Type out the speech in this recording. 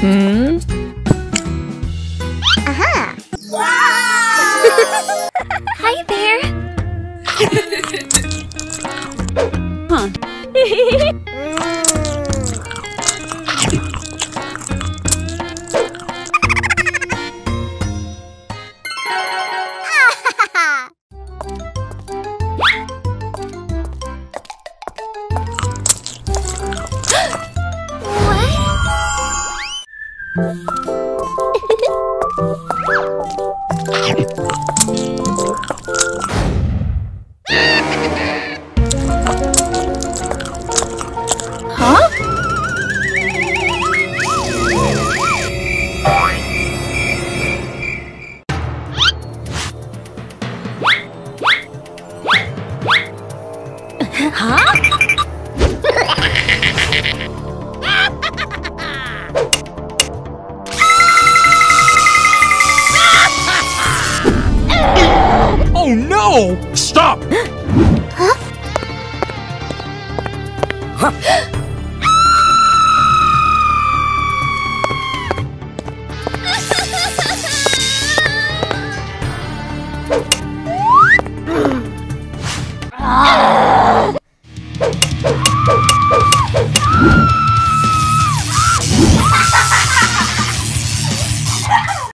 Hmm? Aha! Wow! Hi there! huh. Hả? Stop! Ah!